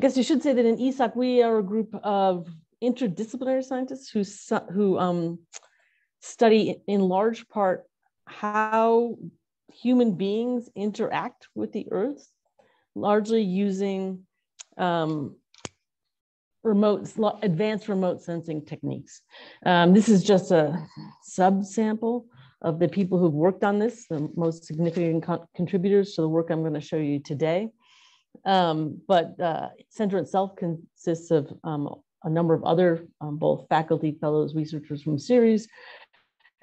I guess you should say that in ESOC, we are a group of interdisciplinary scientists who, who um, study in large part how human beings interact with the earth, largely using um, remote, advanced remote sensing techniques. Um, this is just a subsample of the people who've worked on this, the most significant co contributors to the work I'm going to show you today. Um, but uh, center itself consists of um, a number of other um, both faculty, fellows, researchers from CIRES,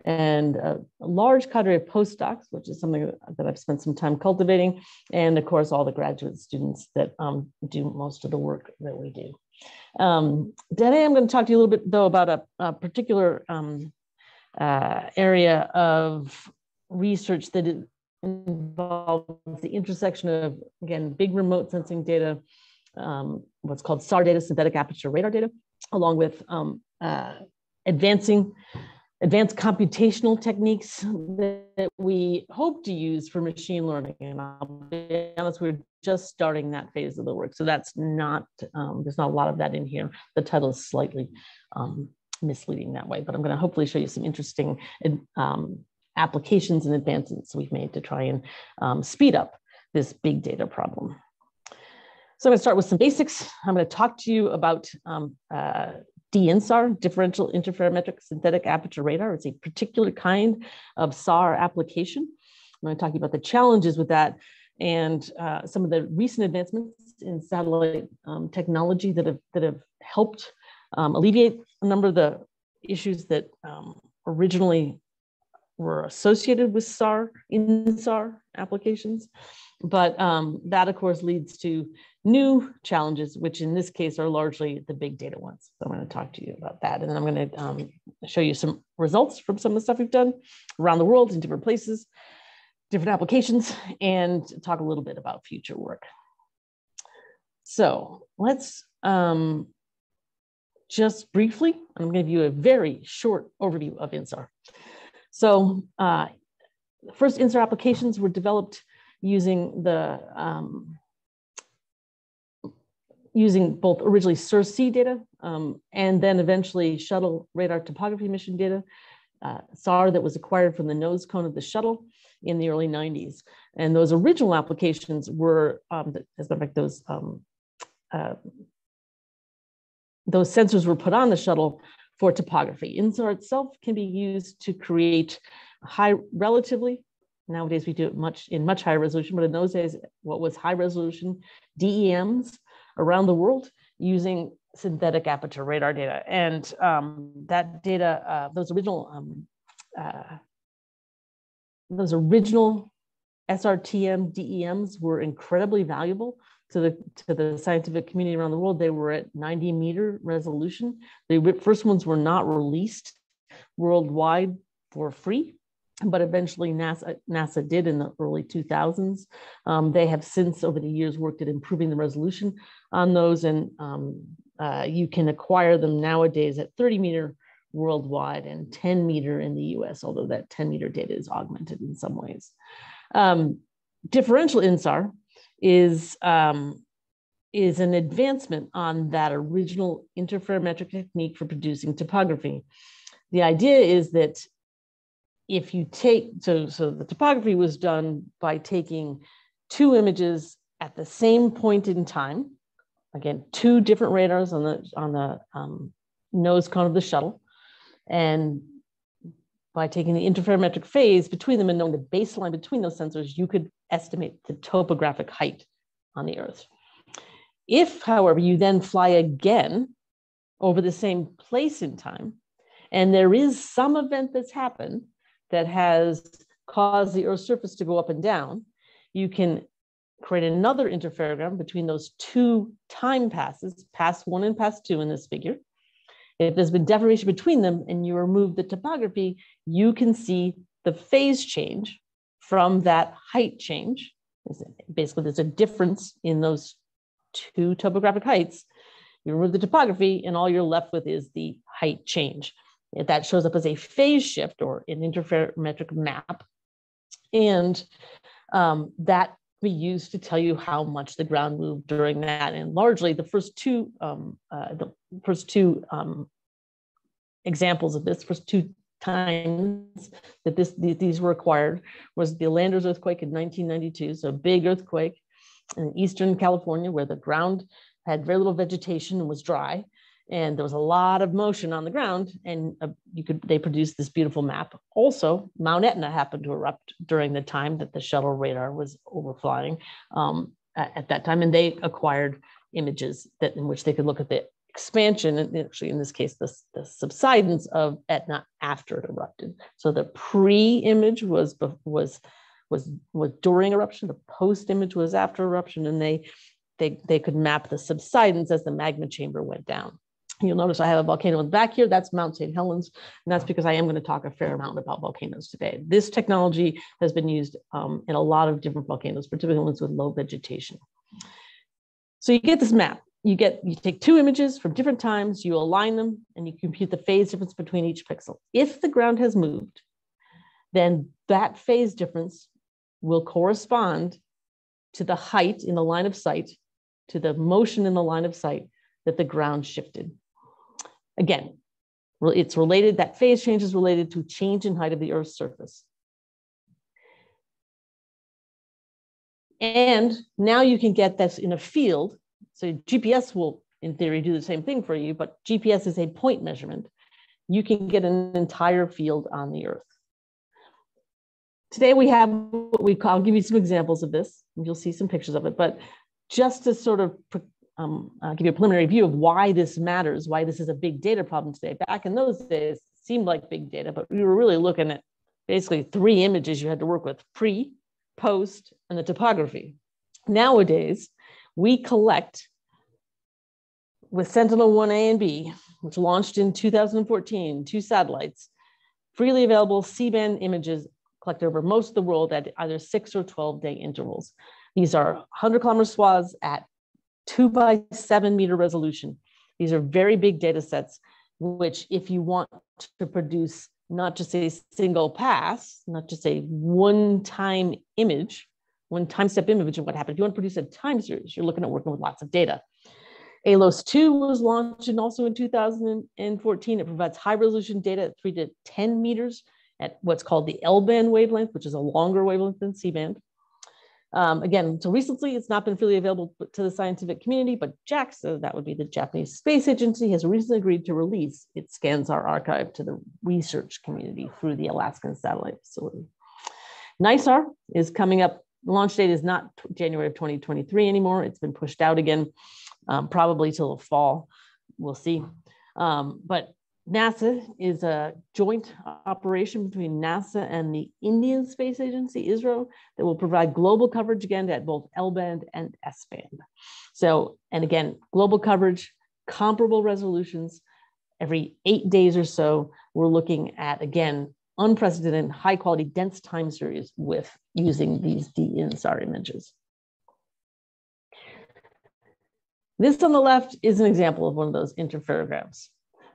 and a, a, large cadre of postdocs, which is something that I've spent some time cultivating, and of course all the graduate students that um, do most of the work that we do. Um, today I'm going to talk to you a little bit though about a, a particular um, uh, area of research that involves the intersection of, again, big remote sensing data, um, what's called SAR data, synthetic aperture radar data, along with um, uh, advancing advanced computational techniques that we hope to use for machine learning. And I'll be honest, we're just starting that phase of the work. So that's not, um, there's not a lot of that in here. The title is slightly um, misleading that way, but I'm going to hopefully show you some interesting um, applications and advancements we've made to try and um, speed up this big data problem. So I'm going to start with some basics. I'm going to talk to you about um, uh, DINSAR, differential interferometric synthetic aperture radar. It's a particular kind of SAR application. I'm going to talk about the challenges with that and uh, some of the recent advancements in satellite um, technology that have that have helped um, alleviate a number of the issues that um, originally were associated with SAR in SAR applications. But um, that, of course, leads to new challenges, which in this case are largely the big data ones. So I'm going to talk to you about that. And then I'm going to um, show you some results from some of the stuff we've done around the world in different places, different applications, and talk a little bit about future work. So let's um, just briefly, I'm going to give you a very short overview of INSAR. So uh, first INSAR applications were developed using the um, using both originally SIR-C data um, and then eventually shuttle radar topography mission data, uh, SAR that was acquired from the nose cone of the shuttle in the early 90s. And those original applications were, um, as a matter of fact, those um, uh, those sensors were put on the shuttle for topography. INSAR itself can be used to create high, relatively, nowadays we do it much in much higher resolution, but in those days, what was high resolution DEMs around the world using synthetic aperture radar data. And um, that data, uh, those original, um, uh, those original SRTM DEMs were incredibly valuable to the to the scientific community around the world. They were at 90 meter resolution. The first ones were not released worldwide for free, but eventually NASA NASA did in the early 2000s. Um, they have since, over the years, worked at improving the resolution on those, and um, uh, you can acquire them nowadays at 30 meter worldwide and 10 meter in the US, although that 10 meter data is augmented in some ways. Um, differential INSAR is um, is an advancement on that original interferometric technique for producing topography. The idea is that if you take, so, so the topography was done by taking two images at the same point in time, again, two different radars on the, on the um, nose cone of the shuttle, and by taking the interferometric phase between them and knowing the baseline between those sensors, you could estimate the topographic height on the Earth. If, however, you then fly again over the same place in time, and there is some event that's happened that has caused the Earth's surface to go up and down, you can create another interferogram between those two time passes, pass one and pass two in this figure, if there's been deformation between them and you remove the topography, you can see the phase change from that height change. Basically, there's a difference in those two topographic heights. You remove the topography, and all you're left with is the height change. That shows up as a phase shift or an interferometric map. And um, that we used to tell you how much the ground moved during that. And largely, the first two, um, uh, the first two um, examples of this, first two times that this these were acquired was the Landers earthquake in 1992, so a big earthquake in eastern California where the ground had very little vegetation and was dry, and there was a lot of motion on the ground, and uh, you could they produced this beautiful map. Also, Mount Etna happened to erupt during the time that the shuttle radar was overflying um, at, at that time, and they acquired images that in which they could look at the expansion, and actually in this case, the, the subsidence of Etna after it erupted. So the pre-image was was was was during eruption. The post-image was after eruption, and they they they could map the subsidence as the magma chamber went down. You'll notice I have a volcano in the back here. That's Mount St. Helens. And that's because I am going to talk a fair amount about volcanoes today. This technology has been used um, in a lot of different volcanoes, particularly ones with low vegetation. So you get this map you get you take two images from different times you align them and you compute the phase difference between each pixel. If the ground has moved then that phase difference will correspond to the height in the line of sight to the motion in the line of sight that the ground shifted. Again it's related that phase change is related to change in height of the earth's surface. And now you can get this in a field so GPS will, in theory, do the same thing for you, but GPS is a point measurement. You can get an entire field on the Earth. Today we have what we call, I'll give you some examples of this, and you'll see some pictures of it, but just to sort of um, uh, give you a preliminary view of why this matters, why this is a big data problem today. Back in those days, seemed like big data, but we were really looking at basically three images you had to work with, pre, post, and the topography. Nowadays, we collect with Sentinel-1A and B, which launched in 2014, two satellites, freely available C-band images collected over most of the world at either six or 12 day intervals. These are 100 kilometer swaths at two by seven meter resolution. These are very big data sets, which if you want to produce not just a single pass, not just a one time image, one time step image of what happened. If you want to produce a time series, you're looking at working with lots of data. ALOS 2 was launched and also in 2014. It provides high resolution data at 3 to 10 meters at what's called the L band wavelength, which is a longer wavelength than C band. Um, again, so recently it's not been freely available to the scientific community, but JAXA, that would be the Japanese Space Agency, has recently agreed to release its ScanSAR archive to the research community through the Alaskan Satellite Facility. NISAR is coming up the launch date is not January of 2023 anymore. It's been pushed out again, um, probably till the fall. We'll see. Um, but NASA is a joint operation between NASA and the Indian Space Agency, ISRO, that will provide global coverage again at both L band and S band. So, and again, global coverage, comparable resolutions every eight days or so. We're looking at, again, unprecedented high quality dense time series with using these DINSAR images. This on the left is an example of one of those interferograms.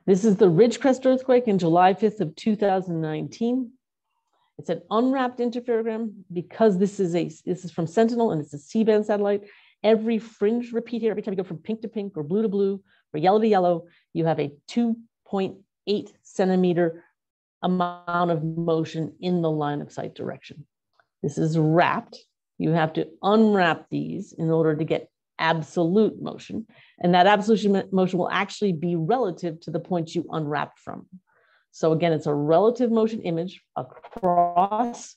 This is the Ridgecrest earthquake in July 5th of 2019. It's an unwrapped interferogram because this is a this is from Sentinel and it's a C-band satellite. Every fringe repeat here, every time you go from pink to pink or blue to blue or yellow to yellow, you have a 2.8 centimeter amount of motion in the line of sight direction. This is wrapped. You have to unwrap these in order to get absolute motion. And that absolute motion will actually be relative to the point you unwrapped from. So again, it's a relative motion image across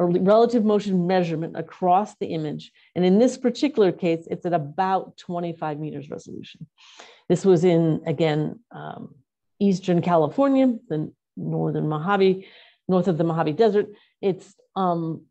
a relative motion measurement across the image. And in this particular case, it's at about 25 meters resolution. This was in, again, um, Eastern California, the northern Mojave, north of the Mojave Desert. It's um,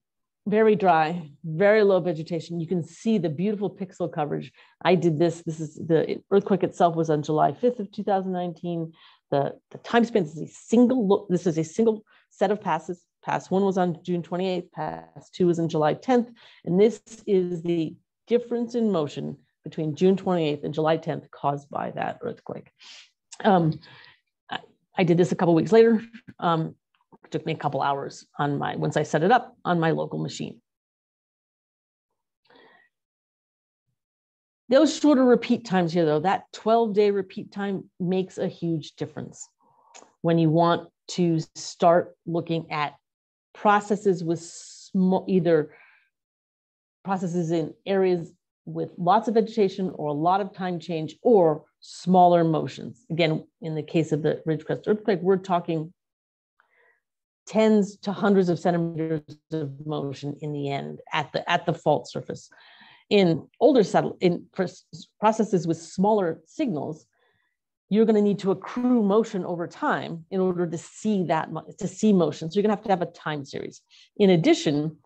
very dry, very low vegetation. You can see the beautiful pixel coverage. I did this. This is the earthquake itself was on July 5th of 2019. The, the time span is a single look. This is a single set of passes. Pass one was on June 28th. Pass two was on July 10th. And this is the difference in motion between June 28th and July 10th caused by that earthquake. Um, I did this a couple weeks later. Um, took me a couple hours on my once I set it up on my local machine. Those shorter repeat times here, though, that 12 day repeat time makes a huge difference when you want to start looking at processes with small, either processes in areas with lots of vegetation or a lot of time change or smaller motions. Again, in the case of the Ridgecrest earthquake, we're talking tens to hundreds of centimeters of motion in the end at the at the fault surface. In older satellite in processes with smaller signals, you're going to need to accrue motion over time in order to see that to see motion. So you're going to have to have a time series. In addition,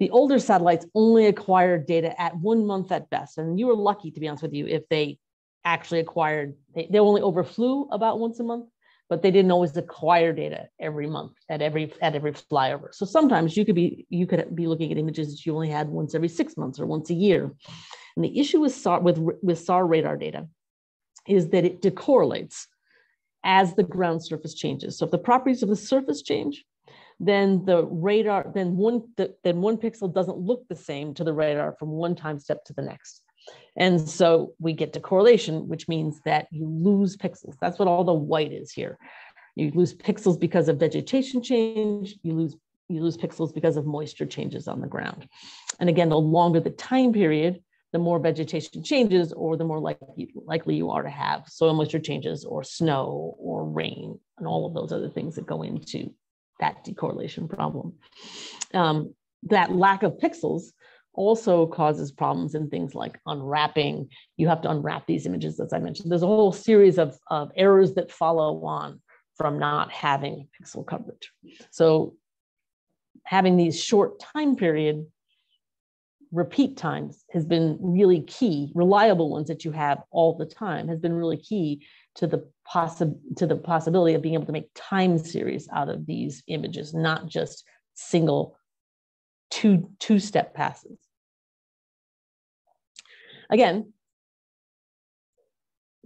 the older satellites only acquired data at one month at best, and you were lucky, to be honest with you, if they actually acquired. They, they only overflew about once a month, but they didn't always acquire data every month at every at every flyover. So sometimes you could be you could be looking at images that you only had once every six months or once a year. And the issue with SAR with with SAR radar data is that it decorrelates as the ground surface changes. So if the properties of the surface change, then the radar, then one, the, then one pixel doesn't look the same to the radar from one time step to the next. And so we get to correlation, which means that you lose pixels. That's what all the white is here. You lose pixels because of vegetation change, you lose you lose pixels because of moisture changes on the ground. And again, the longer the time period, the more vegetation changes or the more likely, likely you are to have soil moisture changes or snow or rain and all of those other things that go into that decorrelation problem. Um, that lack of pixels also causes problems in things like unwrapping. You have to unwrap these images, as I mentioned. There's a whole series of, of errors that follow on from not having pixel coverage. So having these short time period repeat times has been really key. Reliable ones that you have all the time has been really key to the possi- to the possibility of being able to make time series out of these images, not just single two two step passes. Again,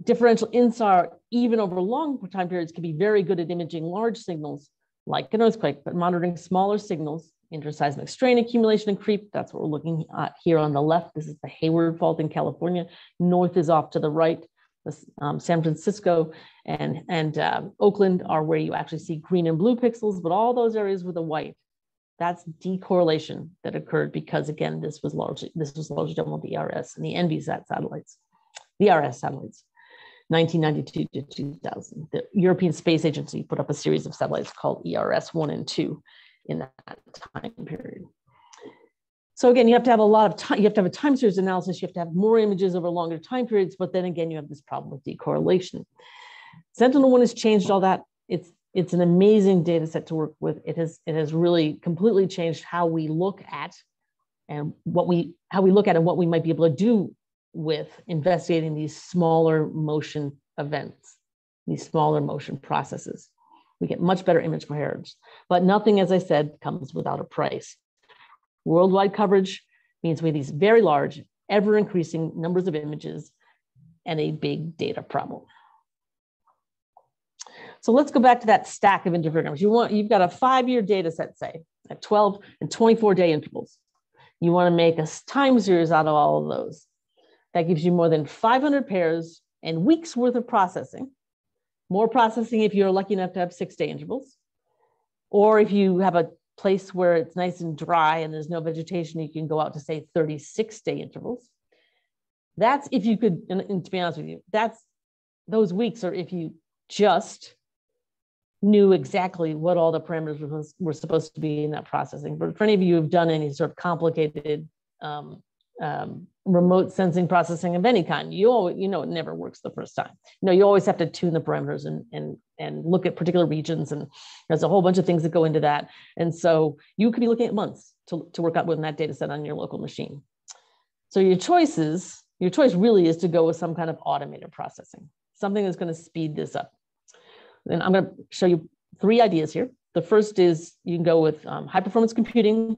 differential INSAR, even over long time periods, can be very good at imaging large signals like an earthquake, but monitoring smaller signals interseismic strain accumulation and creep. That's what we're looking at here on the left. This is the Hayward Fault in California. North is off to the right. Um, San Francisco and, and um, Oakland are where you actually see green and blue pixels, but all those areas with the white, that's decorrelation that occurred because again, this was largely, this was largely done with the ERS and the ENVISAT satellites, the ERS satellites. 1992 to 2000. The European Space Agency put up a series of satellites called ERS 1 and 2 in that time period. So again, you have to have a lot of time, you have to have a time series analysis, you have to have more images over longer time periods, but then again, you have this problem with decorrelation. Sentinel-1 has changed all that. It's it's an amazing data set to work with. It has it has really completely changed how we look at and what we how we look at and what we might be able to do with investigating these smaller motion events, these smaller motion processes. We get much better image coherence. But nothing, as I said, comes without a price. Worldwide coverage means we have these very large, ever increasing numbers of images and a big data problem. So let's go back to that stack of interferograms. You want, you've got a five-year data set, say, at 12 and 24 day intervals. You want to make a time series out of all of those. That gives you more than 500 pairs and weeks worth of processing more processing if you're lucky enough to have six day intervals. Or if you have a place where it's nice and dry and there's no vegetation, you can go out to say 36 day intervals. That's if you could, and, and to be honest with you, that's those weeks are if you just knew exactly what all the parameters were, supposed to be in that processing. But for any of you who've done any sort of complicated um, um, remote sensing processing of any kind, you always, you know it never works the first time. You know, you always have to tune the parameters and and and look at particular regions, and there's a whole bunch of things that go into that. And so you could be looking at months to, to work out with that data set on your local machine. So your choices, your choice really is to go with some kind of automated processing, something that's going to speed this up. And I'm going to show you three ideas here. The first is you can go with um, high performance computing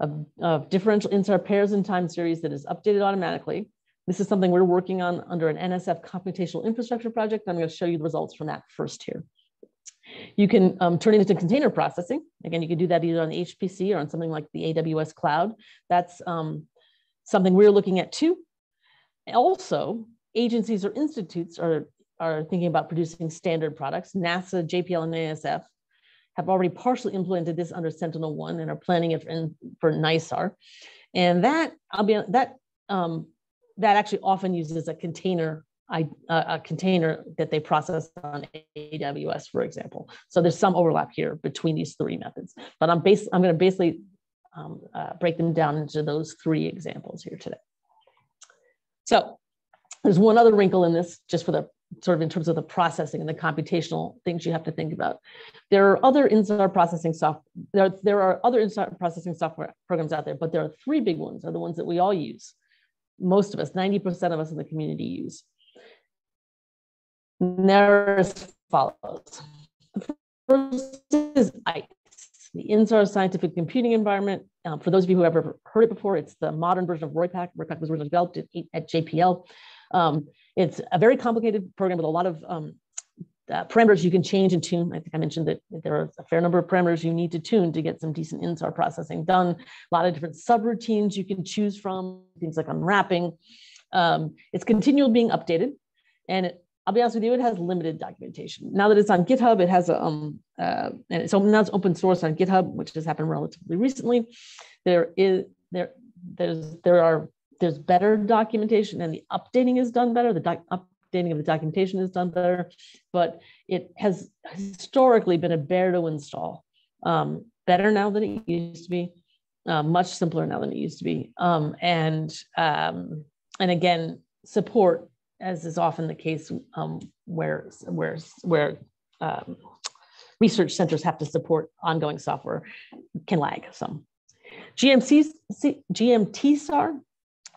of, of differential INSAR pairs and time series that is updated automatically. This is something we're working on under an NSF computational infrastructure project. I'm going to show you the results from that first here. You can um, turn it into container processing. Again, you can do that either on the HPC or on something like the AWS cloud. That's um, something we're looking at too. Also, agencies or institutes are, are thinking about producing standard products. NASA, JPL, and ASF have already partially implemented this under Sentinel-1 and are planning it for, for NISAR. And that, I'll be that um, that actually often uses a container I, uh, a container that they process on AWS, for example. So there's some overlap here between these three methods, but I'm base, I'm going to basically um, uh, break them down into those three examples here today. So there's one other wrinkle in this, just for the sort of in terms of the processing and the computational things you have to think about. There are other INSAR processing software, there, there are other INSAR processing software programs out there, but there are three big ones, are the ones that we all use. Most of us, 90% of us in the community use. And they're as follows. First is ISCE, the INSAR scientific computing environment. Um, for those of you who have ever heard it before, it's the modern version of ROIPAC. ROIPAC was originally developed at, at JPL. Um, it's a very complicated program with a lot of um, uh, parameters you can change and tune. I think I mentioned that there are a fair number of parameters you need to tune to get some decent INSAR processing done. A lot of different subroutines you can choose from, things like unwrapping. Um, it's continually being updated. And it, I'll be honest with you, it has limited documentation. Now that it's on GitHub, it has a, um, uh, and it's, now it's open source on GitHub, which has happened relatively recently. There is, there, there's, there are there's better documentation and the updating is done better. The doc, updating of the documentation is done better, but it has historically been a bear to install. Um, better now than it used to be, uh, much simpler now than it used to be. Um, and, um, and again, support, as is often the case um, where, where, where um, research centers have to support ongoing software, can lag some. GMC, GMTSAR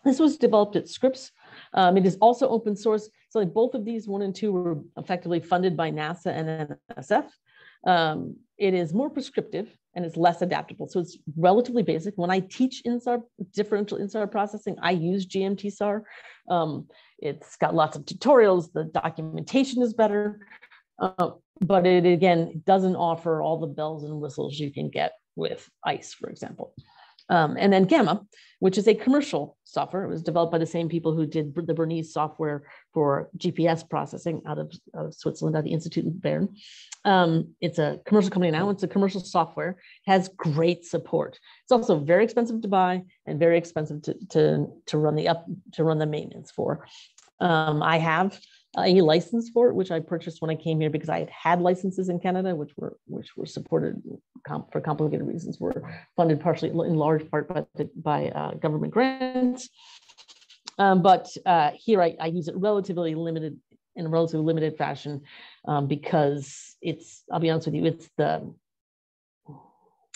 this was developed at Scripps. Um, it is also open source. So like both of these, one and two, were effectively funded by NASA and NSF. Um, it is more prescriptive and it's less adaptable. So it's relatively basic. When I teach INSAR, differential INSAR processing, I use GMTSAR. Um, it's got lots of tutorials. The documentation is better. Uh, but it, again, doesn't offer all the bells and whistles you can get with ISCE, for example. Um, and then Gamma, which is a commercial software. It was developed by the same people who did the Bernese software for GPS processing out of, of Switzerland at the Institute in Bern. Um, it's a commercial company now. It's a commercial software, has great support. It's also very expensive to buy and very expensive to, to, to run the up to run the maintenance for. Um, I have a license for it, which I purchased when I came here because I had had licenses in Canada, which were which were supported com for complicated reasons, were funded partially in large part by the, by uh, government grants. Um, but uh, here I, I, use it relatively limited in a relatively limited fashion um, because it's I'll be honest with you, it's the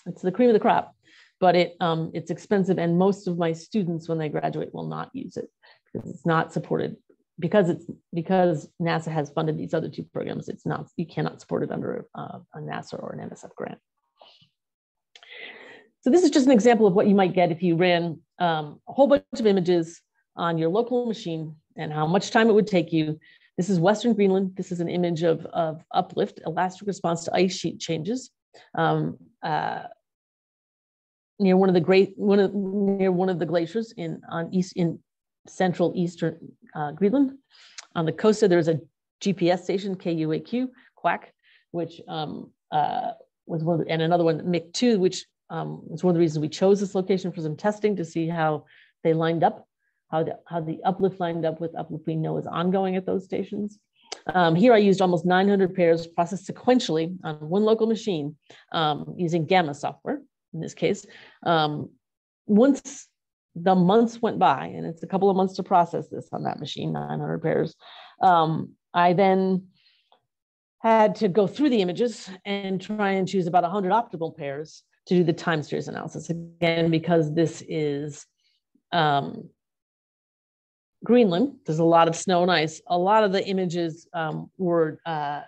it's the cream of the crop, but it um, it's expensive and most of my students when they graduate will not use it because it's not supported because it's because NASA has funded these other two programs, it's not you cannot support it under a, a NASA or an NSF grant. So this is just an example of what you might get if you ran um, a whole bunch of images on your local machine and how much time it would take you. This is Western Greenland. This is an image of, of uplift, elastic response to ice sheet changes. Um, uh, near one of the great one of near one of the glaciers in on east in central eastern uh, Greenland. On the coast, there's a GPS station, KUAQ, Quack, which um, uh, was one, the, and another one, MIC2, which um, was one of the reasons we chose this location for some testing to see how they lined up, how the, how the uplift lined up with uplift we know is ongoing at those stations. Um, here I used almost 900 pairs processed sequentially on one local machine um, using Gamma software in this case. Um, once the months went by, and it's a couple of months to process this on that machine, 900 pairs. Um, I then had to go through the images and try and choose about 100 optimal pairs to do the time series analysis. Again, because this is um, Greenland, there's a lot of snow and ice. A lot of the images um, were uh,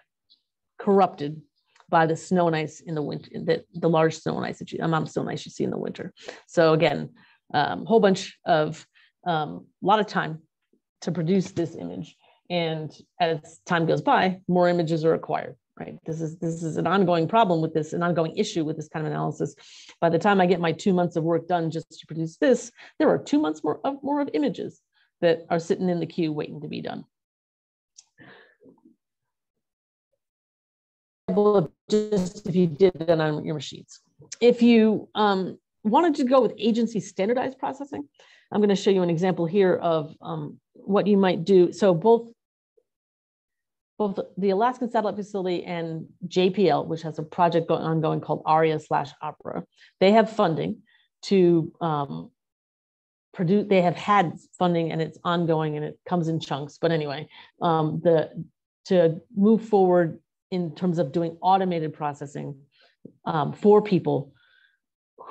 corrupted by the snow and ice in the winter, the, the large snow and ice, that you, amount of snow and ice you see in the winter. So again, um, whole bunch of a um, lot of time to produce this image. And as time goes by, more images are acquired. right? This is this is an ongoing problem with this, an ongoing issue with this kind of analysis. By the time I get my two months of work done just to produce this, there are two months more of more of images that are sitting in the queue waiting to be done. Just if you did that on your machines. If you um, wanted to go with agency standardized processing, I'm going to show you an example here of um, what you might do. So both both the Alaskan Satellite Facility and JPL, which has a project going, ongoing called ARIA slash Opera, they have funding to um, produce. They have had funding and it's ongoing and it comes in chunks. But anyway, um, the to move forward in terms of doing automated processing um, for people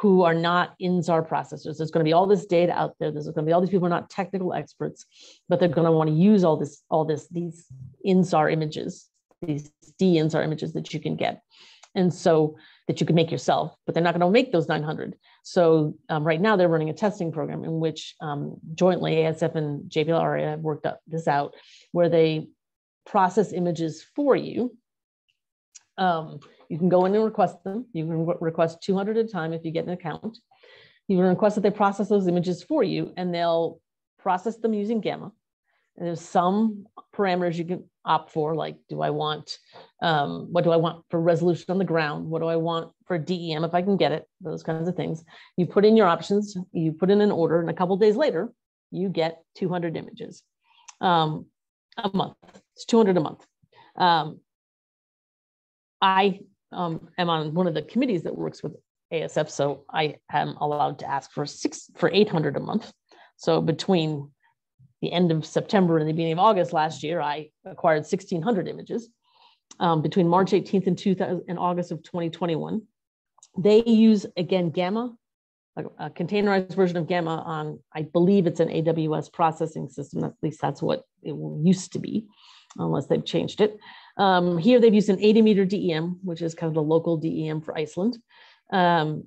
who are not INSAR processors. There's going to be all this data out there. There's going to be all these people who are not technical experts, but they're going to want to use all this, all this, these INSAR images, these D-INSAR images that you can get. And so that you can make yourself, but they're not going to make those 900. So um, right now they're running a testing program in which um, jointly ASF and JPL have worked up this out, where they process images for you um, you can go in and request them. You can request 200 at a time if you get an account. You can request that they process those images for you and they'll process them using Gamma. And there's some parameters you can opt for, like do I want, um, what do I want for resolution on the ground? What do I want for DEM if I can get it? Those kinds of things. You put in your options, you put in an order, and a couple days later, you get 200 images um, a month. It's 200 a month. Um, I um, am on one of the committees that works with ASF, so I am allowed to ask for six for 800 a month. So between the end of September and the beginning of August last year, I acquired 1,600 images. Um, between March 18th and, 2000, and August of 2021, they use again Gamma, a, a containerized version of Gamma on, I believe it's an AWS processing system. At least that's what it used to be, unless they've changed it. Um, here they've used an 80 meter DEM, which is kind of the local DEM for Iceland. Um,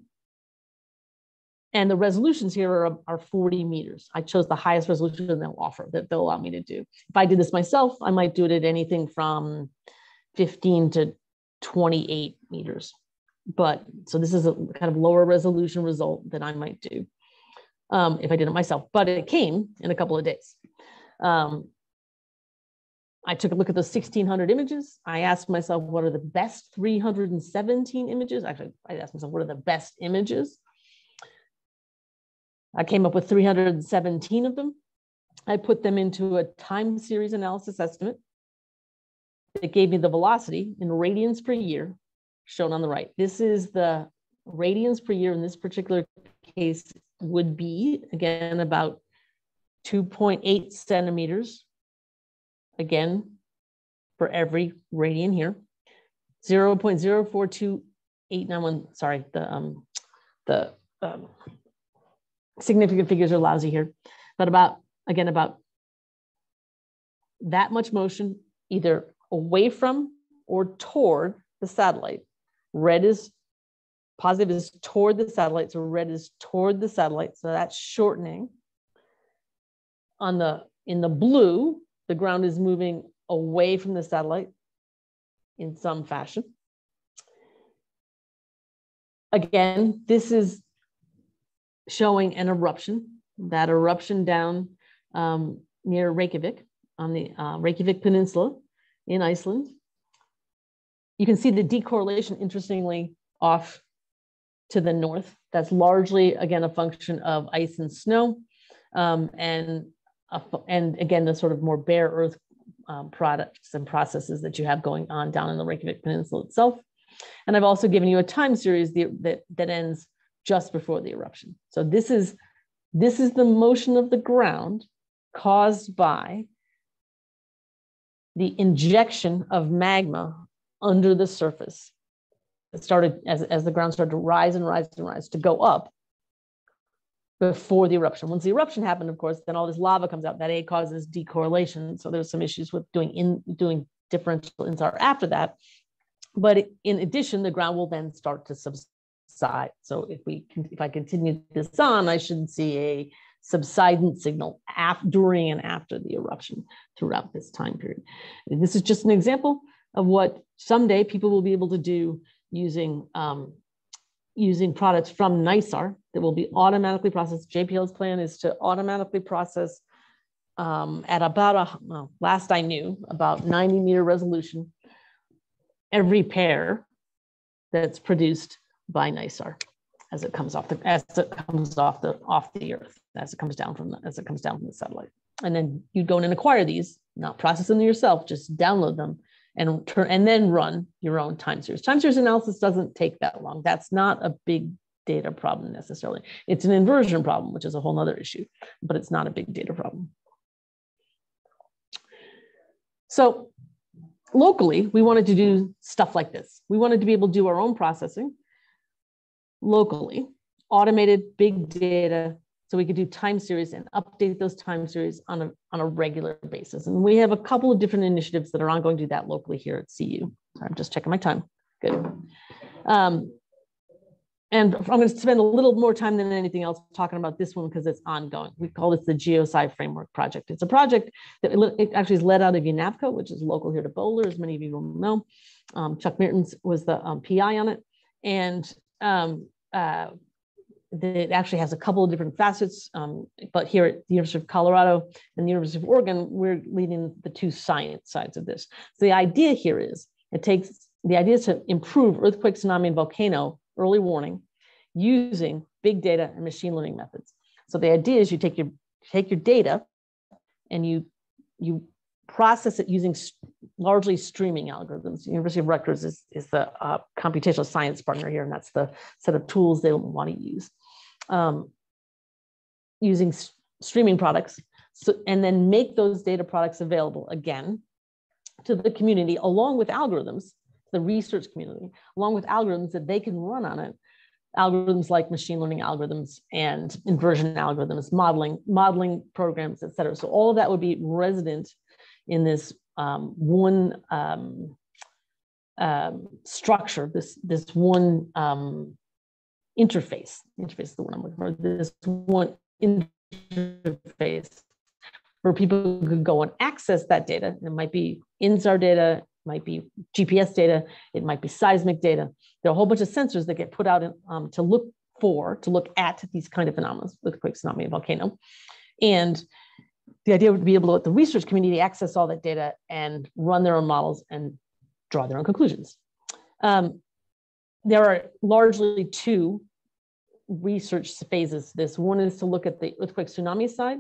and the resolutions here are, are 40 meters. I chose the highest resolution they'll offer that they'll allow me to do. If I did this myself, I might do it at anything from 15 to 28 meters. But so this is a kind of lower resolution result that I might do um, if I did it myself. But it came in a couple of days. Um, I took a look at those 1600 images. I asked myself, what are the best 317 images? Actually, I asked myself, what are the best images? I came up with 317 of them. I put them into a time series analysis estimate. It gave me the velocity in radians per year, shown on the right. This is the radians per year in this particular case would be, again, about 2.8 centimeters again, for every radian here. 0 0.042891, sorry, the, um, the um, significant figures are lousy here, but about, again, about that much motion either away from or toward the satellite. Red is positive is toward the satellite, so red is toward the satellite, so that's shortening. On the in the blue, the ground is moving away from the satellite in some fashion. Again, this is showing an eruption, that eruption down um, near Reykjavik on the uh, Reykjanes Peninsula in Iceland. You can see the decorrelation, interestingly, off to the north. That's largely, again, a function of ice and snow. Um, and and again, the sort of more bare earth um, products and processes that you have going on down in the Reykjanes Peninsula itself. And I've also given you a time series that, that ends just before the eruption. So this is, this is the motion of the ground caused by the injection of magma under the surface. It started as, as the ground started to rise and rise and rise to go up before the eruption. Once the eruption happened, of course, then all this lava comes out. That A causes decorrelation. So there's some issues with doing in doing differential INSAR after that. But in addition, the ground will then start to subside. So if we if I continue this on, I should see a subsidence signal after, during and after the eruption throughout this time period. This is just an example. of what someday people will be able to do using um, using products from NISAR that will be automatically processed. JPL's plan is to automatically process um, at about a, well, last I knew, about 90 meter resolution, every pair that's produced by NISAR as it comes off the as it comes off the off the earth as it comes down from the, as it comes down from the satellite and then you'd go in and acquire these not process them yourself just download them and turn and then run your own time series. Time series analysis doesn't take that long. That's not a big data problem necessarily. It's an inversion problem, which is a whole other issue, but it's not a big data problem. So locally, we wanted to do stuff like this. We wanted to be able to do our own processing locally, automated big data so we could do time series and update those time series on a, on a regular basis. And we have a couple of different initiatives that are ongoing to do that locally here at CU. I'm just checking my time. Good. Um, and I'm going to spend a little more time than anything else talking about this one because it's ongoing. We call this the GeoSci Framework Project. It's a project that it actually is led out of UNAVCO, which is local here to Boulder, as many of you will know. Um, Chuck Meertens was the um, PI on it. And um, uh, it actually has a couple of different facets, um, but here at the University of Colorado and the University of Oregon, we're leading the two science sides of this. So the idea here is it takes the idea is to improve earthquake, tsunami, and volcano early warning using big data and machine learning methods. So the idea is you take your take your data and you you process it using largely streaming algorithms. University of Rutgers is, is the uh, computational science partner here, and that's the set of tools they want to use um, using streaming products so, and then make those data products available again to the community along with algorithms, the research community, along with algorithms that they can run on it. Algorithms like machine learning algorithms and inversion algorithms, modeling, modeling programs, et cetera. So all of that would be resident in this um, one um, um, structure, this, this one um, interface. Interface is the one I'm looking for. This one interface where people could go and access that data. It might be INSAR data, it might be GPS data, it might be seismic data. There are a whole bunch of sensors that get put out in, um, to look for, to look at these kind of phenomena, earthquake, tsunami, and volcano. And the idea would be able to let the research community access all that data and run their own models and draw their own conclusions. Um, there are largely two research phases. This one is to look at the earthquake tsunami side.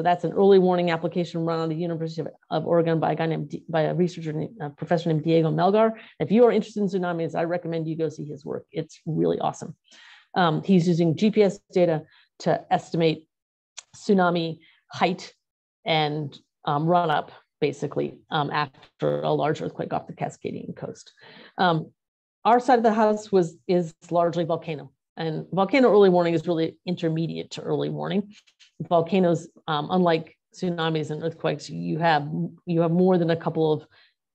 So that's an early warning application run on the University of, of Oregon by a guy named, by a researcher, a professor named Diego Melgar. If you are interested in tsunamis, I recommend you go see his work. It's really awesome. Um, he's using GPS data to estimate tsunami height and um, run up basically um, after a large earthquake off the Cascadian coast. Um, our side of the house was is largely volcano and volcano early warning is really intermediate to early warning volcanoes um, unlike tsunamis and earthquakes you have you have more than a couple of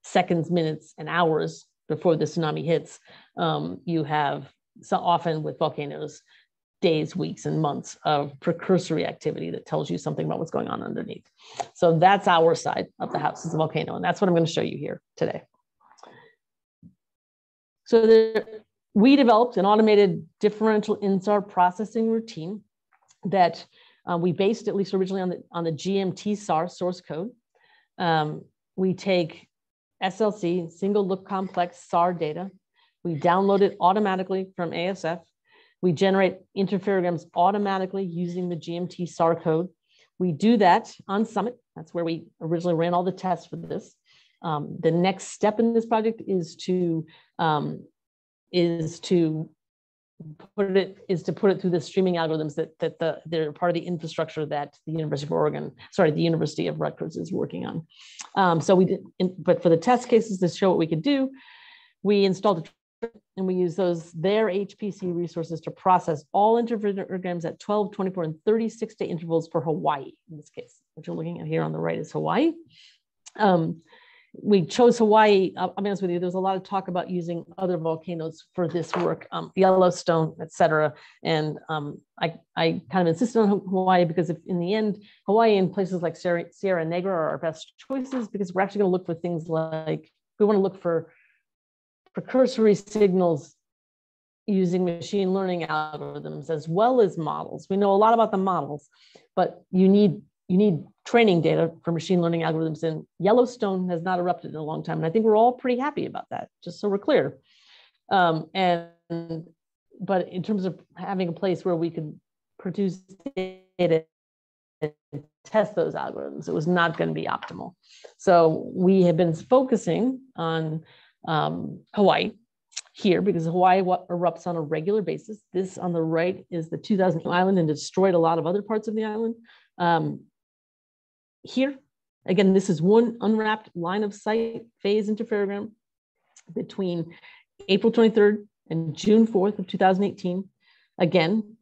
seconds minutes and hours before the tsunami hits. Um, you have so often with volcanoes days weeks and months of precursory activity that tells you something about what's going on underneath. So that's our side of the house is a volcano and that's what i'm going to show you here today. So there, we developed an automated differential INSAR processing routine that uh, we based at least originally on the, on the GMT SAR source code. Um, we take SLC, single look complex SAR data. We download it automatically from ASF. We generate interferograms automatically using the GMT SAR code. We do that on Summit. That's where we originally ran all the tests for this. Um, the next step in this project is to um, is to put it is to put it through the streaming algorithms that that the they're part of the infrastructure that the University of Oregon, sorry, the University of Rutgers is working on. Um, so we did, in, but for the test cases to show what we could do, we installed a and we use those their HPC resources to process all interferograms at 12, 24, and 36 day intervals for Hawaii in this case. What you're looking at here on the right is Hawaii. Um, we chose Hawaii. I'll be honest with you, there was a lot of talk about using other volcanoes for this work, um, Yellowstone, et cetera. And um, I, I kind of insisted on Hawaii because if in the end, Hawaii and places like Sierra, Sierra Negra are our best choices because we're actually going to look for things like we want to look for precursory signals using machine learning algorithms as well as models. We know a lot about the models, but you need you need training data for machine learning algorithms and Yellowstone has not erupted in a long time. And I think we're all pretty happy about that, just so we're clear. Um, and but in terms of having a place where we could produce data and test those algorithms, it was not going to be optimal. So we have been focusing on um, Hawaii here because Hawaii erupts on a regular basis. This on the right is the 2000 island and destroyed a lot of other parts of the island. Um, here, again, this is one unwrapped line of sight phase interferogram between April 23rd and June 4th of 2018. Again,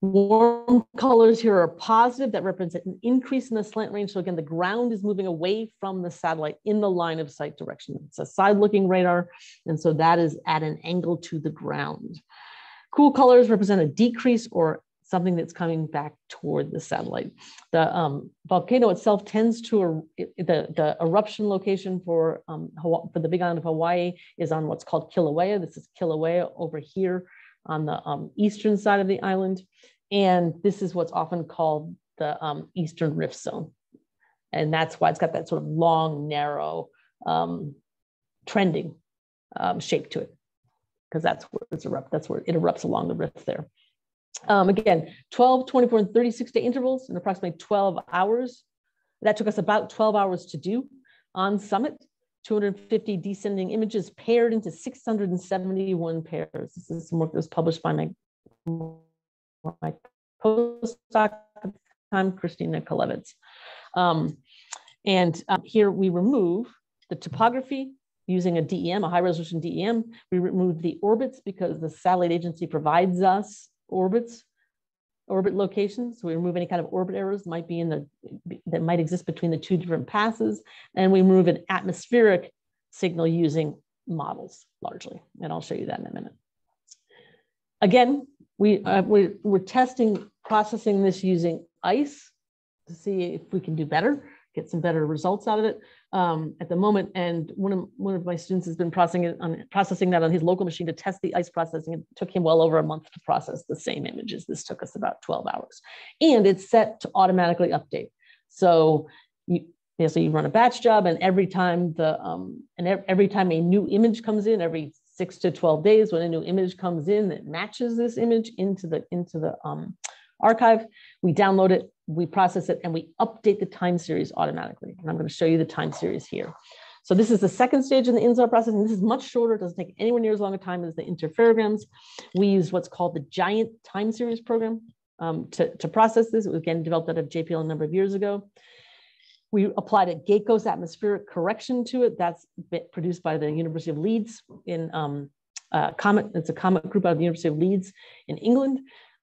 Warm colors here are positive that represent an increase in the slant range. So again, the ground is moving away from the satellite in the line of sight direction. It's a side looking radar. And so that is at an angle to the ground. Cool colors represent a decrease or something that's coming back toward the satellite. The um, volcano itself tends to, the, the eruption location for, um, Hawaii, for the big island of Hawaii is on what's called Kilauea. This is Kilauea over here on the um, eastern side of the island. And this is what's often called the um, Eastern Rift Zone. And that's why it's got that sort of long, narrow, um, trending um, shape to it, because that's where it's erupt, that's where it erupts along the rift there. Um, again, 12, 24, and 36 day intervals in approximately 12 hours. That took us about 12 hours to do on Summit. 250 descending images paired into 671 pairs. This is some work that was published by my, my postdoc time, Christina Kulevitz. Um, and um, here we remove the topography using a DEM, a high resolution DEM. We remove the orbits because the satellite agency provides us orbits orbit locations. So we remove any kind of orbit errors that might be in the that might exist between the two different passes, and we remove an atmospheric signal using models largely. And I'll show you that in a minute. Again, we uh, we're, we're testing processing this using ISCE to see if we can do better get some better results out of it um, at the moment. And one of, one of my students has been processing it on processing that on his local machine to test the ISCE processing. It took him well over a month to process the same images. This took us about 12 hours. And it's set to automatically update. So you, you know, so you run a batch job and every time the um, and every time a new image comes in, every six to 12 days when a new image comes in that matches this image into the into the um, archive, we download it, we process it, and we update the time series automatically. And I'm going to show you the time series here. So this is the second stage in the INSAR process, and this is much shorter. It doesn't take anywhere near as long a time as the interferograms. We use what's called the GIAnT Time Series program um, to, to process this. It was again developed out of JPL a number of years ago. We applied a GACOS atmospheric correction to it. That's produced by the University of Leeds in um, uh, Comet. It's a Comet group out of the University of Leeds in England.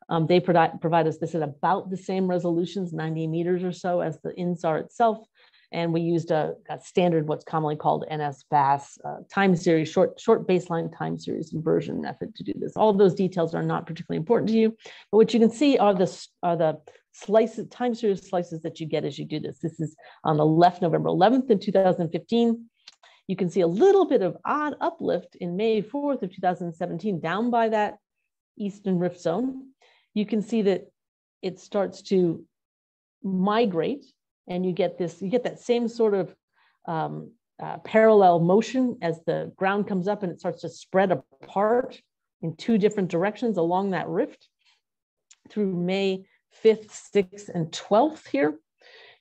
Um, they provide, provide us this at about the same resolutions, 90 meters or so as the INSAR itself. And we used a, a standard, what's commonly called NSBAS uh, time series, short, short baseline time series inversion method to do this. All of those details are not particularly important to you, but what you can see are the, are the slices, time series slices that you get as you do this. This is on the left, November 11th in 2015. You can see a little bit of odd uplift in May 4th of 2017 down by that Eastern Rift Zone you can see that it starts to migrate and you get this, you get that same sort of um, uh, parallel motion as the ground comes up and it starts to spread apart in two different directions along that rift through May 5th, 6th, and 12th here.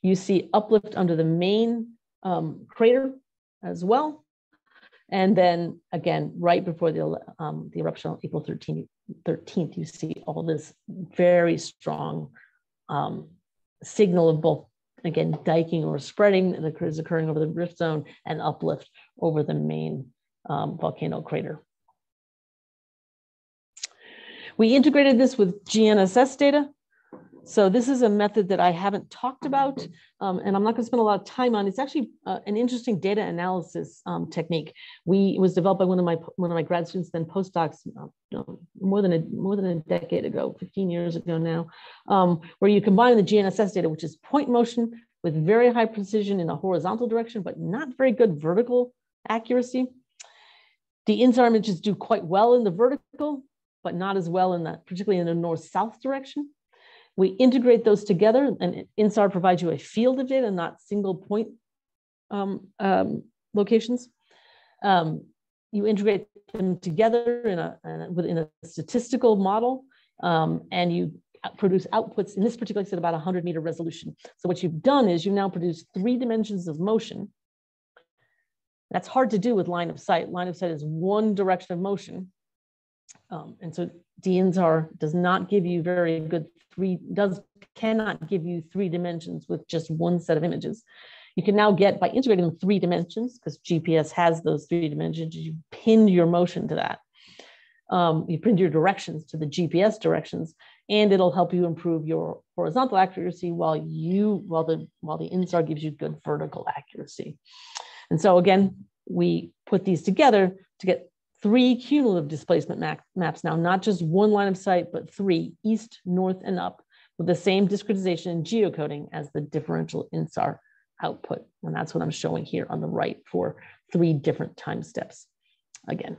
You see uplift under the main um, crater as well. And then again, right before the, um, the eruption on April 13th, 13th, you see all this very strong um, signal of both, again, diking or spreading that is occurring over the rift zone and uplift over the main um, volcano crater. We integrated this with GNSS data so this is a method that I haven't talked about, um, and I'm not going to spend a lot of time on. It's actually uh, an interesting data analysis um, technique. We was developed by one of my one of my grad students, then postdocs, uh, more than a more than a decade ago, 15 years ago now, um, where you combine the GNSS data, which is point motion with very high precision in a horizontal direction, but not very good vertical accuracy. The INSAR images do quite well in the vertical, but not as well in that, particularly in the north-south direction. We integrate those together and INSAR provides you a field of data, not single point um, um, locations. Um, you integrate them together in a, within a statistical model um, and you produce outputs in this particular case at about 100 meter resolution. So what you've done is you've now produced three dimensions of motion. That's hard to do with line of sight. Line of sight is one direction of motion. Um, and so DINSAR does not give you very good three, does cannot give you three dimensions with just one set of images. You can now get, by integrating three dimensions, because GPS has those three dimensions, you pinned your motion to that. Um, you pinned your directions to the GPS directions, and it'll help you improve your horizontal accuracy while you while the while the INSAR gives you good vertical accuracy. And so again, we put these together to get three cumulative displacement map, maps now, not just one line of sight, but three, east, north, and up, with the same discretization and geocoding as the differential INSAR output. And that's what I'm showing here on the right for three different time steps. Again,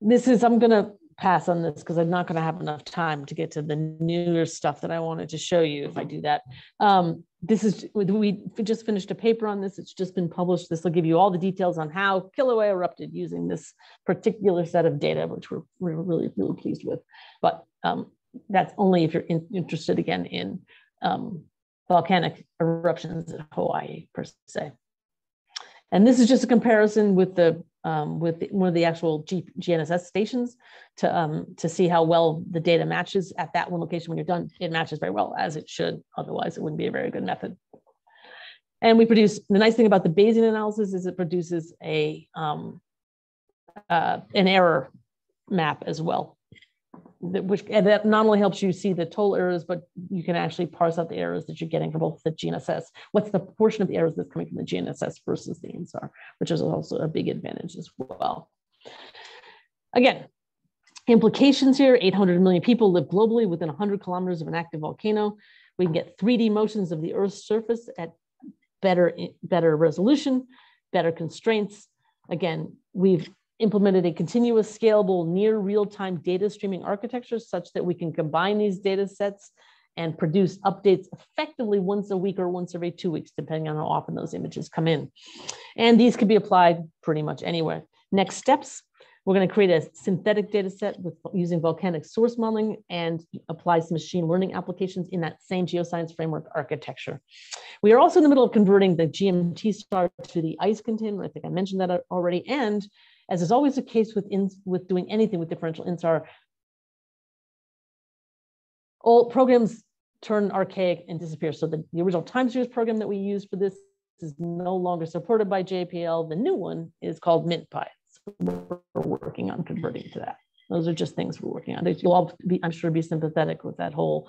this is, I'm gonna pass on this because I'm not going to have enough time to get to the newer stuff that I wanted to show you if I do that. Um, this is, we just finished a paper on this. It's just been published. This will give you all the details on how Kilauea erupted using this particular set of data, which we're, we're really, really pleased with. But um, that's only if you're in, interested again in um, volcanic eruptions in Hawaii per se. And this is just a comparison with the um, with one of the actual G GNSS stations to, um, to see how well the data matches at that one location when you're done. It matches very well as it should, otherwise it wouldn't be a very good method. And we produce, the nice thing about the Bayesian analysis is it produces a, um, uh, an error map as well which and that not only helps you see the total errors, but you can actually parse out the errors that you're getting from both the GNSS. What's the portion of the errors that's coming from the GNSS versus the INSAR, which is also a big advantage as well. Again, implications here, 800 million people live globally within 100 kilometers of an active volcano. We can get 3D motions of the Earth's surface at better, better resolution, better constraints. Again, we've implemented a continuous scalable near real-time data streaming architecture such that we can combine these data sets and produce updates effectively once a week or once every two weeks, depending on how often those images come in. And these could be applied pretty much anywhere. Next steps, we're going to create a synthetic data set with using volcanic source modeling and apply some machine learning applications in that same geoscience framework architecture. We are also in the middle of converting the GMTSAR to the ISCE container. I think I mentioned that already. And as is always the case with, in, with doing anything with differential INSAR, all programs turn archaic and disappear. So the, the original time series program that we used for this is no longer supported by JPL. The new one is called MintPy. So we're working on converting to that. Those are just things we're working on. You'll all be, I'm sure, be sympathetic with that whole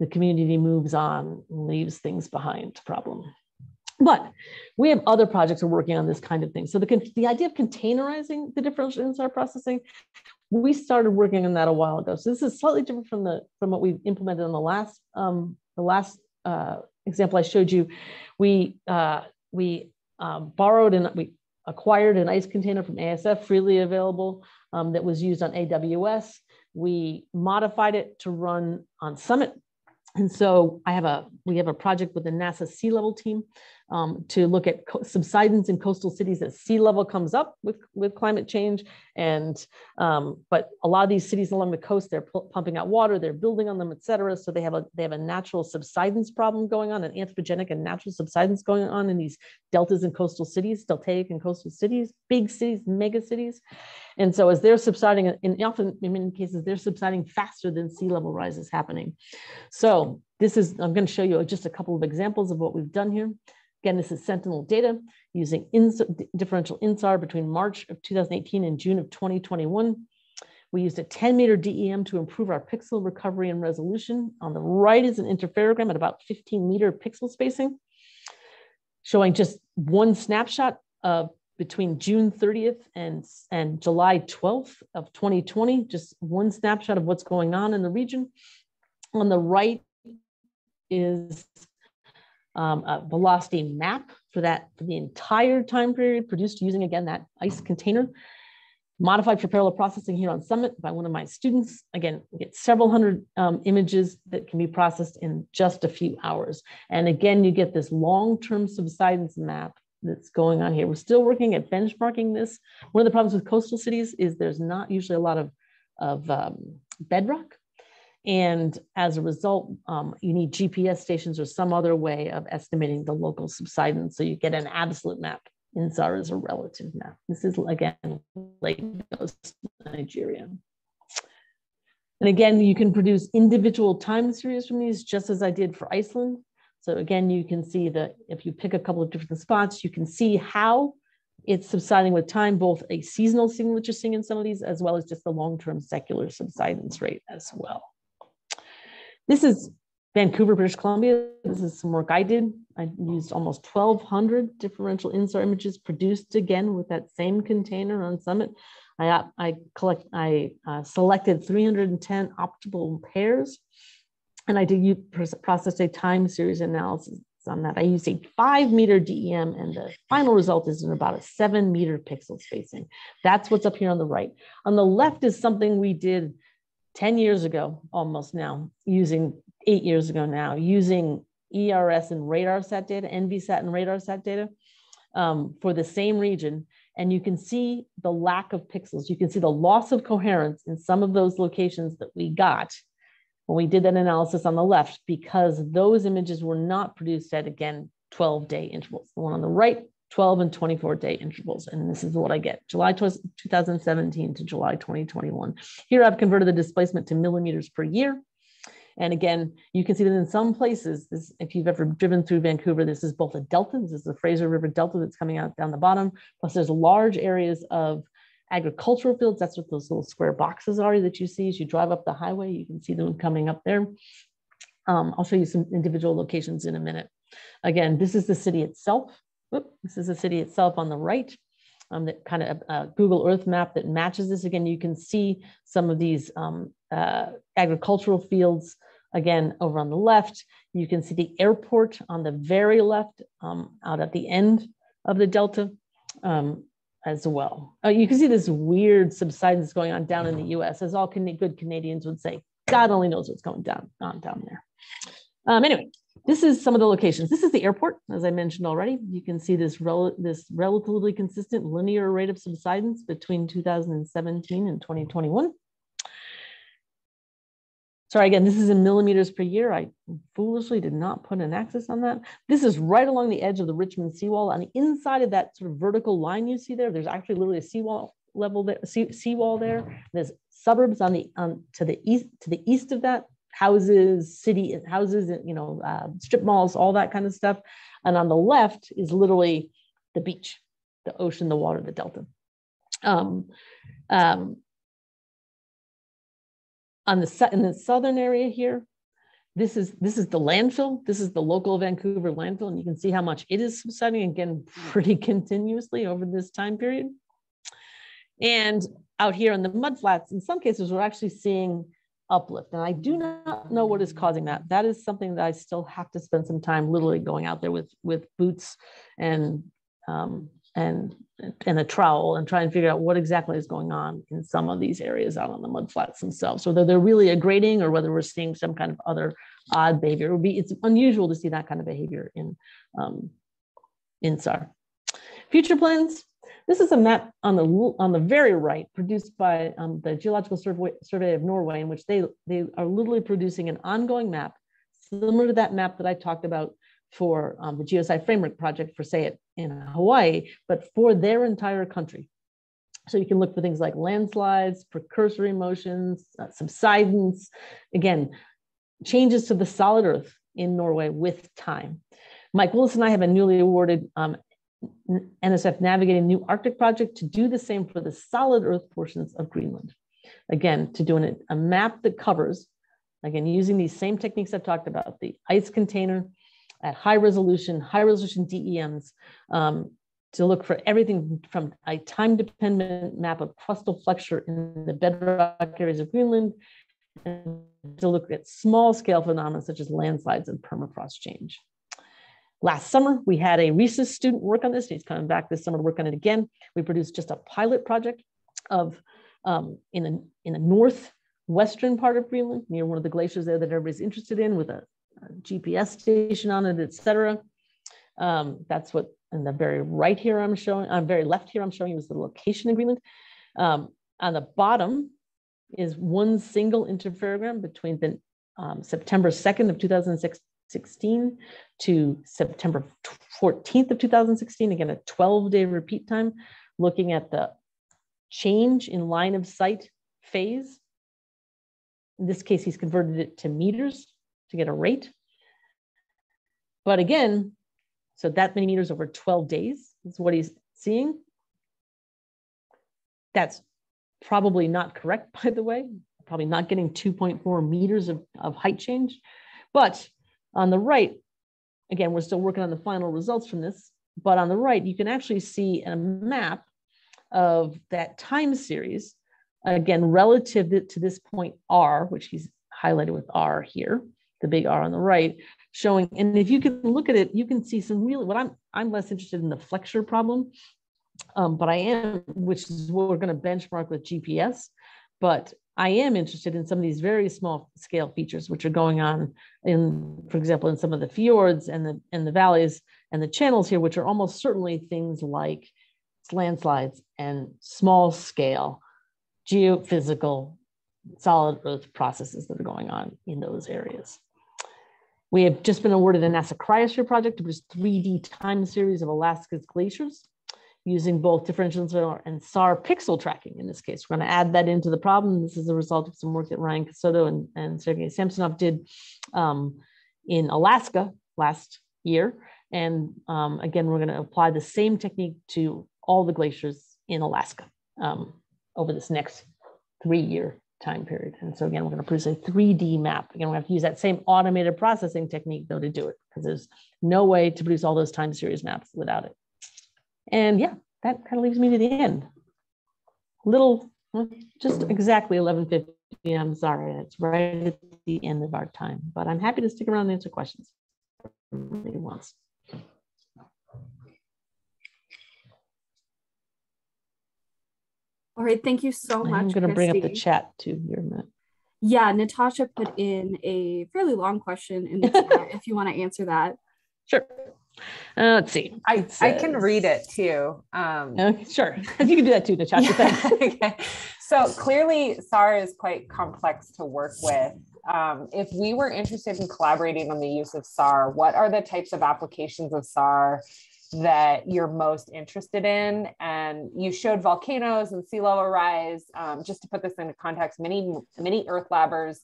the community moves on, leaves things behind problem. But we have other projects we're working on this kind of thing. So the, the idea of containerizing the differential INSAR processing, we started working on that a while ago. So this is slightly different from the from what we've implemented on the last um, the last uh, example I showed you. We uh, we um, borrowed and we acquired an ISCE container from ASF freely available um, that was used on AWS. We modified it to run on Summit and so I have a, we have a project with the NASA sea level team um, to look at subsidence in coastal cities as sea level comes up with, with climate change. And, um, but a lot of these cities along the coast, they're pumping out water, they're building on them, et cetera. So they have a, they have a natural subsidence problem going on, an anthropogenic and natural subsidence going on in these deltas and coastal cities, deltaic and coastal cities, big cities, mega cities. And so as they're subsiding, and often in many cases, they're subsiding faster than sea level rise is happening. So this is, I'm gonna show you just a couple of examples of what we've done here. Again, this is Sentinel data using differential INSAR between March of 2018 and June of 2021. We used a 10 meter DEM to improve our pixel recovery and resolution. On the right is an interferogram at about 15 meter pixel spacing, showing just one snapshot of between June 30th and, and July 12th of 2020, just one snapshot of what's going on in the region. On the right is um, a velocity map for that for the entire time period produced using again that ISCE container modified for parallel processing here on Summit by one of my students. Again, get several hundred um, images that can be processed in just a few hours. And again, you get this long-term subsidence map that's going on here. We're still working at benchmarking this. One of the problems with coastal cities is there's not usually a lot of, of um, bedrock. And as a result, um, you need GPS stations or some other way of estimating the local subsidence. So you get an absolute map. INSAR is a relative map. This is again Lagos, Nigeria. And again, you can produce individual time series from these, just as I did for Iceland. So again, you can see that if you pick a couple of different spots, you can see how it's subsiding with time, both a seasonal signal that you're seeing in some of these, as well as just the long-term secular subsidence rate as well. This is Vancouver, British Columbia. This is some work I did. I used almost 1,200 differential INSAR images produced again with that same container on Summit. I, I collect, I uh, selected 310 optimal pairs, and I did process a time series analysis on that. I used a five meter DEM, and the final result is in about a seven meter pixel spacing. That's what's up here on the right. On the left is something we did 10 years ago, almost now, using eight years ago now, using ERS and RadarSat data, ENVISAT and RadarSat data um, for the same region. And you can see the lack of pixels. You can see the loss of coherence in some of those locations that we got when we did that analysis on the left, because those images were not produced at, again, 12 day intervals. The one on the right 12 and 24 day intervals. And this is what I get July 2017 to July 2021. Here I've converted the displacement to millimeters per year. And again, you can see that in some places, this, if you've ever driven through Vancouver, this is both a delta, this is the Fraser River Delta that's coming out down the bottom, plus there's large areas of agricultural fields. That's what those little square boxes are that you see as you drive up the highway. You can see them coming up there. Um, I'll show you some individual locations in a minute. Again, this is the city itself. Whoop, this is the city itself on the right. Um, that kind of uh, Google Earth map that matches this. Again, you can see some of these um, uh, agricultural fields again over on the left. You can see the airport on the very left um, out at the end of the delta um, as well. Uh, you can see this weird subsidence going on down in the US, as all good Canadians would say. God only knows what's going down on down there. Um, anyway, this is some of the locations. This is the airport, as I mentioned already. You can see this, rel this relatively consistent linear rate of subsidence between 2017 and 2021. Sorry, again, this is in millimeters per year. I foolishly did not put an axis on that. This is right along the edge of the Richmond seawall. On the inside of that sort of vertical line you see there, there's actually literally a seawall level there, sea, seawall there. There's suburbs on the um, to the east to the east of that houses, city houses, you know, uh, strip malls, all that kind of stuff. And on the left is literally the beach, the ocean, the water, the delta. Um, um, on the in the southern area here, this is this is the landfill. This is the local Vancouver landfill, and you can see how much it is subsiding again pretty continuously over this time period. And out here in the mudflats, in some cases, we're actually seeing uplift. And I do not know what is causing that. That is something that I still have to spend some time literally going out there with, with boots and, um, and, and a trowel and try and figure out what exactly is going on in some of these areas out on the mud flats themselves. Whether they're really aggrading or whether we're seeing some kind of other odd behavior. It would be, it's unusual to see that kind of behavior in, um, in SAR. Future plans, this is a map on the on the very right, produced by um, the Geological Survey, Survey of Norway, in which they they are literally producing an ongoing map similar to that map that I talked about for um, the GeoSCIFramework Project for say it in Hawaii, but for their entire country. So you can look for things like landslides, precursory motions, uh, subsidence, again, changes to the solid earth in Norway with time. Mike Willis and I have a newly awarded um, NSF Navigating New Arctic project to do the same for the solid earth portions of Greenland. Again, to do an, a map that covers, again, using these same techniques I've talked about, the ISCE container at high resolution, high resolution DEMs, um, to look for everything from a time dependent map of crustal flexure in the bedrock areas of Greenland and to look at small scale phenomena such as landslides and permafrost change. Last summer, we had a research student work on this. He's coming back this summer to work on it again. We produced just a pilot project of um, in, a, in a northwestern part of Greenland, near one of the glaciers there that everybody's interested in with a, a GPS station on it, et cetera. Um, that's what in the very right here I'm showing, I'm uh, very left here I'm showing you is the location in Greenland. Um, on the bottom is one single interferogram between the um, September 2nd of 2016 to September 14th of 2016, again, a 12 day repeat time, looking at the change in line of sight phase. In this case, he's converted it to meters to get a rate. But again, so that many meters over 12 days is what he's seeing. That's probably not correct, by the way, probably not getting 2.4 meters of, of height change. But on the right, again, we're still working on the final results from this, but on the right, you can actually see a map of that time series, again, relative to this point R, which he's highlighted with R here, the big R on the right, showing, and if you can look at it, you can see some really, what I'm, I'm less interested in the flexure problem, um, but I am, which is what we're gonna benchmark with GPS, but I am interested in some of these very small scale features, which are going on in, for example, in some of the fjords and the, and the valleys and the channels here, which are almost certainly things like landslides and small scale geophysical solid earth processes that are going on in those areas. We have just been awarded a NASA Cryosphere project to produce 3D time series of Alaska's glaciers using both differential and SAR pixel tracking in this case. We're going to add that into the problem. This is a result of some work that Ryan Cassotto and, and Sergei Samsonov did um, in Alaska last year. And um, again, we're going to apply the same technique to all the glaciers in Alaska um, over this next three year time period. And so again, we're going to produce a 3D map. Again, we have to use that same automated processing technique though to do it because there's no way to produce all those time series maps without it. And yeah, that kind of leaves me to the end. Little, just exactly 11.50. I'm sorry, it's right at the end of our time, but I'm happy to stick around and answer questions. Wants. All right, thank you so much. I'm going to bring up the chat too here a minute. Yeah, Natasha put in a fairly long question in the chat if you want to answer that. Sure. Uh, let's see. I, I can read it too. Um, uh, sure. You can do that too, Natasha. Yeah, okay. So clearly, SAR is quite complex to work with. Um, if we were interested in collaborating on the use of SAR, what are the types of applications of SAR that you're most interested in. And you showed volcanoes and sea level rise. Um, just to put this into context, many, many Earth Labbers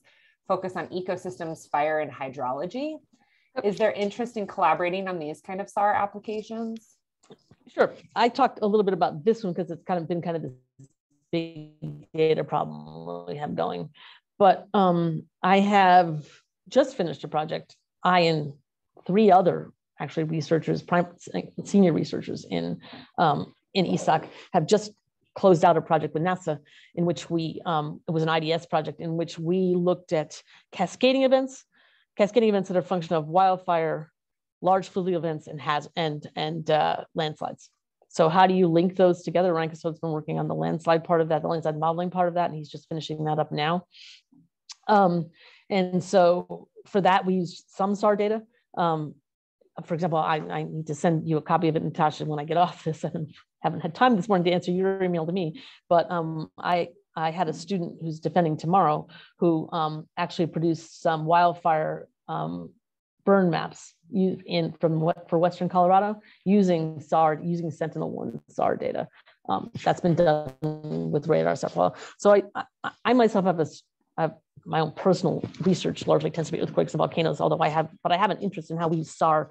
focus on ecosystems, fire, and hydrology. Is there interest in collaborating on these kind of SAR applications? Sure. I talked a little bit about this one because it's kind of been kind of this big data problem we have going. But um, I have just finished a project. I and three other actually researchers, prime, senior researchers in, um, in ESOC have just closed out a project with NASA in which we, um, it was an IDS project in which we looked at cascading events, cascading events that are a function of wildfire, large fluvial events and has and and uh, landslides. So how do you link those together? Ryan Cassotto's been working on the landslide part of that, the landslide modeling part of that, and he's just finishing that up now. Um, and so for that, we use some SAR data. Um, for example, I, I need to send you a copy of it, Natasha, when I get off this. I haven't had time this morning to answer your email to me, but um, I, I had a student who's defending tomorrow who um, actually produced some wildfire um, burn maps in from what for Western Colorado using SAR, using Sentinel-1 SAR data. Um, that's been done with radar stuff. Well, so I, I, I myself have a I have my own personal research largely tends to be earthquakes and volcanoes, although I have, but I have an interest in how we use SAR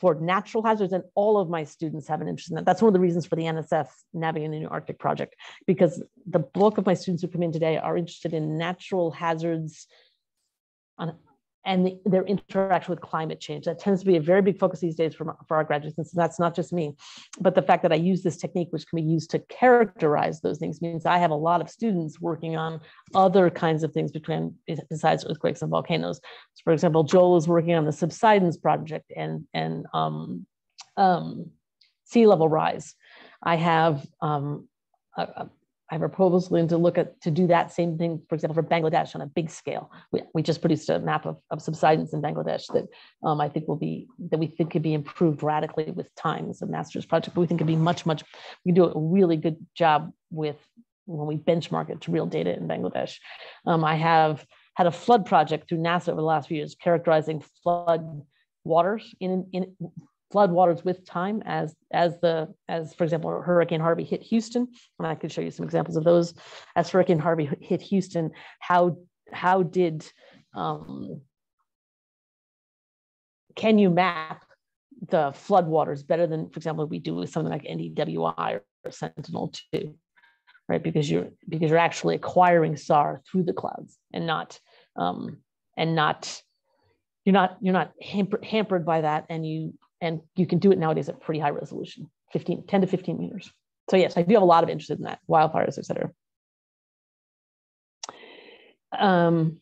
for natural hazards, and all of my students have an interest in that. That's one of the reasons for the NSF Navigating the New Arctic project, because the bulk of my students who come in today are interested in natural hazards on, and the, their interaction with climate change. That tends to be a very big focus these days for, for our graduates. And so that's not just me, but the fact that I use this technique, which can be used to characterize those things, means I have a lot of students working on other kinds of things between besides earthquakes and volcanoes. So for example, Joel is working on the subsidence project and and um, um, sea level rise. I have um, a, I have a proposal in to look at to do that same thing, for example, for Bangladesh on a big scale. We, we just produced a map of, of subsidence in Bangladesh that um, I think will be that we think could be improved radically with time as a master's project. But we think could be much, much, we can do a really good job with when we benchmark it to real data in Bangladesh. Um, I have had a flood project through NASA over the last few years characterizing flood waters in, in floodwaters with time as as the as for example hurricane harvey hit houston and i could show you some examples of those. As hurricane harvey hit houston how how did um, can you map the floodwaters better than for example we do with something like ndwi or sentinel-2 right? Because you're because you're actually acquiring sar through the clouds and not um, and not you're not you're not hamper, hampered by that and you and you can do it nowadays at pretty high resolution 15 10 to 15 meters. So yes i do have a lot of interest in that wildfires etc um,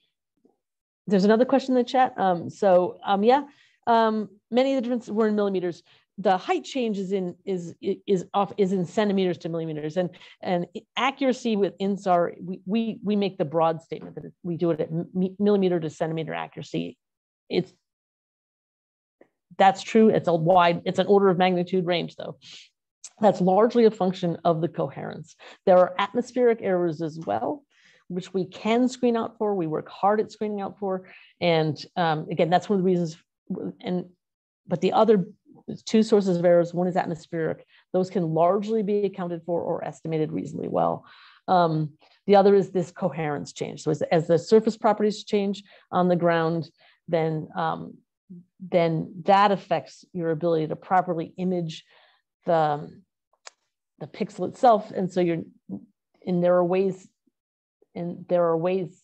there's another question in the chat. Um, so um, yeah um, many of the differences were in millimeters. The height change is in is is off is in centimeters to millimeters. And and accuracy with INSAR we we, we make the broad statement that we do it at millimeter to centimeter accuracy. It's that's true. It's a wide, it's an order of magnitude range though. That's largely a function of the coherence. There are atmospheric errors as well, which we can screen out for. We work hard at screening out for. And um, again, that's one of the reasons. And but the other two sources of errors, one is atmospheric. Those can largely be accounted for or estimated reasonably well. Um, the other is this coherence change. So as, as, the surface properties change on the ground, then um, then that affects your ability to properly image the, the pixel itself. And so you're, and there are ways, and there are ways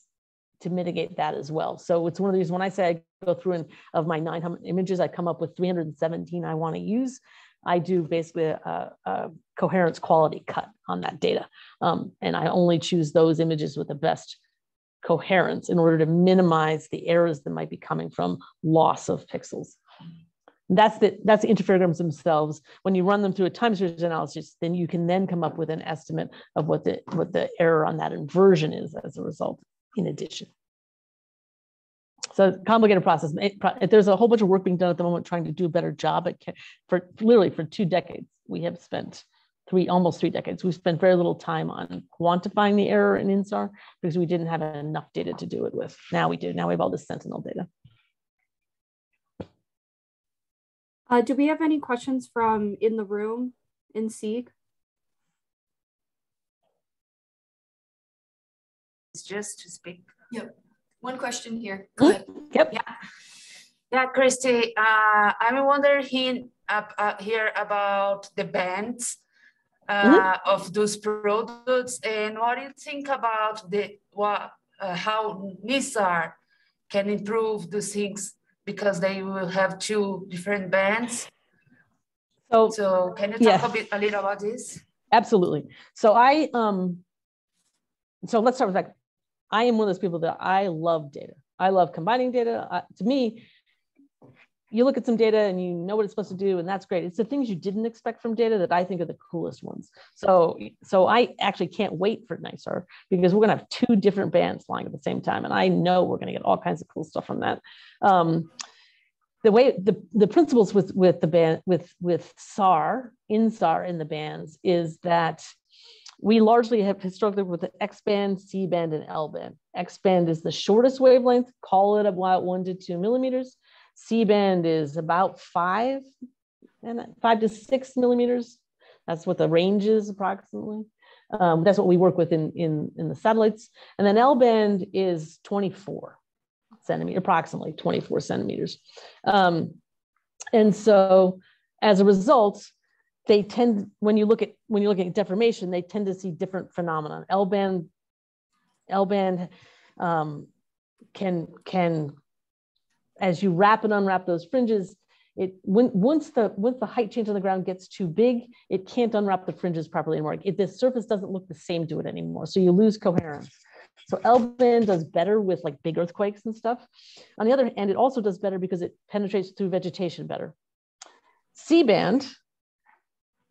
to mitigate that as well. So it's one of these, when I say I go through and of my 900 images, I come up with 317 I wanna use. I do basically a, a coherence quality cut on that data. Um, and I only choose those images with the best coherence in order to minimize the errors that might be coming from loss of pixels. That's the, that's the interferograms themselves. When you run them through a time series analysis, then you can then come up with an estimate of what the, what the error on that inversion is as a result in addition. So complicated process. Eh, it, there's a whole bunch of work being done at the moment trying to do a better job at, for literally for two decades. We have spent three, almost three decades, we spent very little time on quantifying the error in INSAR because we didn't have enough data to do it with. Now we do. Now we have all this Sentinel data. Uh, do we have any questions from in the room in SEEC? It's just to speak. Yep. One question here. Go ahead. Yep. Yeah. Yeah, Kristy, uh, I'm wondering uh, uh, here about the bands mm-hmm. Uh, of those products and what do you think about the what uh, how NISAR can improve those things because they will have two different bands. So, so can you talk yeah. a bit a little about this? Absolutely. So I um so let's start with that. I am one of those people that I love data. I love combining data. Uh, to me, you look at some data and you know what it's supposed to do and that's great it's the things you didn't expect from data that i think are the coolest ones so so i actually can't wait for NISAR because we're going to have two different bands flying at the same time and i know we're going to get all kinds of cool stuff from that um, the way the, the principles with with the band with with SAR in SAR in the bands is that we largely have historically with the X band, C band, and L band. X band is the shortest wavelength, call it about one to two millimeters. C band is about five and five to six millimeters. That's what the range is approximately. Um, that's what we work with in, in, in the satellites. And then L band is 24 centimeter, approximately 24 centimeters. Um, and so as a result, they tend, when you look at, when you look at deformation, they tend to see different phenomena. L band, L band um, can, can as you wrap and unwrap those fringes, it when once the once the height change on the ground gets too big, it can't unwrap the fringes properly anymore. It, the surface doesn't look the same to it anymore. So you lose coherence. So L-band does better with like big earthquakes and stuff. On the other hand, it also does better because it penetrates through vegetation better. C-band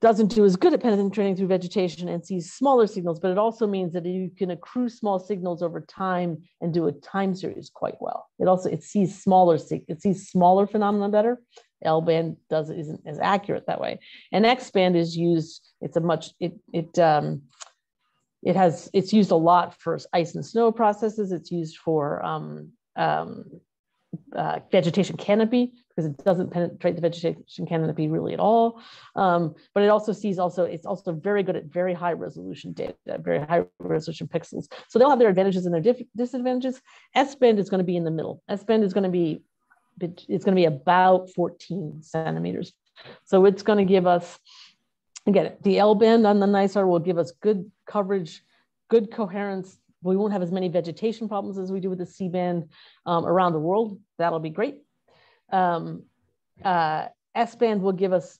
doesn't do as good at penetrating through vegetation and sees smaller signals, but it also means that you can accrue small signals over time and do a time series quite well. It also it sees smaller it sees smaller phenomena better. L band does isn't as accurate that way, and X band is used. It's a much it it um, it has it's used a lot for ice and snow processes. It's used for um, um, uh, vegetation canopy because it doesn't penetrate the vegetation canopy really at all. Um, but it also sees also, it's also very good at very high resolution data, very high resolution pixels. So they'll have their advantages and their disadvantages. S-band is gonna be in the middle. S-band is gonna be, it's gonna be about 14 centimeters. So it's gonna give us, again, the L-band on the NISAR will give us good coverage, good coherence, we won't have as many vegetation problems as we do with the C-band um, around the world. That'll be great. Um, uh, S-band will give us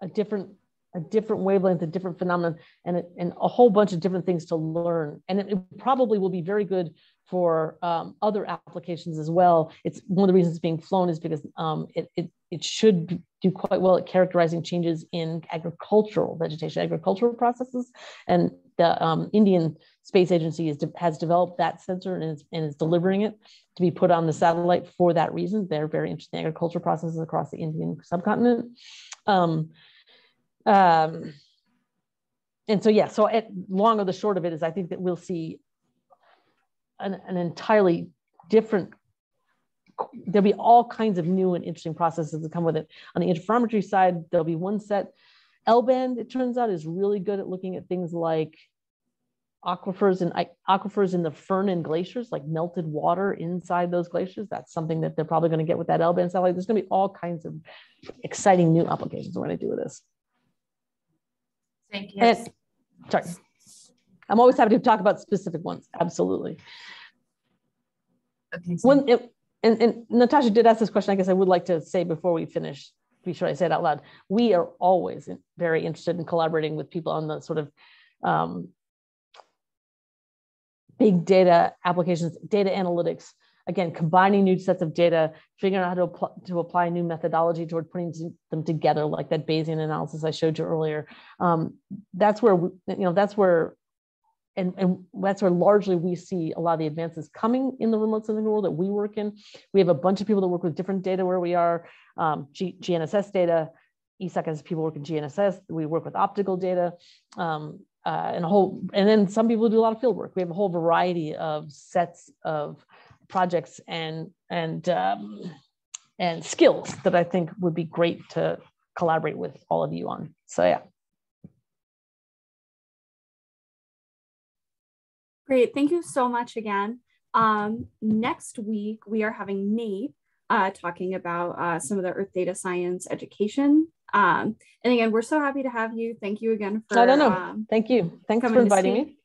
a different a different wavelength, a different phenomenon, and, and a whole bunch of different things to learn. And it, it probably will be very good for um, other applications as well. It's one of the reasons it's being flown is because um, it, it, it should do quite well at characterizing changes in agricultural vegetation, agricultural processes. And the um, Indian Space Agency is, has developed that sensor and is, and is delivering it to be put on the satellite for that reason. They're very interested in agricultural processes across the Indian subcontinent. Um, um, and so, yeah, so at long or the short of it is I think that we'll see an, an entirely different there'll be all kinds of new and interesting processes that come with it. On the interferometry side, there'll be one set. L-band, it turns out, is really good at looking at things like aquifers and aquifers in the firn and glaciers, like melted water inside those glaciers. That's something that they're probably going to get with that L-band satellite. There's going to be all kinds of exciting new applications we're going to do with this. Thank you. And, sorry. I'm always happy to talk about specific ones. Absolutely. Okay, so when it, and, and Natasha did ask this question. I guess I would like to say before we finish, be sure I say it out loud. We are always very interested in collaborating with people on the sort of um, big data applications, data analytics, again, combining new sets of data, figuring out how to, apply, to apply new methodology toward putting them together, like that Bayesian analysis I showed you earlier. Um, that's where, we, you know, that's where, and, and that's where largely we see a lot of the advances coming in the remote sensing world that we work in. We have a bunch of people that work with different data where we are, um, G, GNSS data, ESOC has people work in GNSS, we work with optical data. Um, uh, and a whole, and then some people do a lot of field work. We have a whole variety of sets of projects and and um, and skills that I think would be great to collaborate with all of you on. So yeah. Great, thank you so much again. Um, next week we are having Nate uh, talking about uh, some of the Earth data science education um, and again, we're so happy to have you. Thank you again for. I don't know. Um, Thank you. Thanks for inviting me.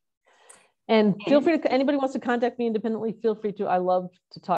And feel free to, anybody wants to contact me independently, feel free to. I love to talk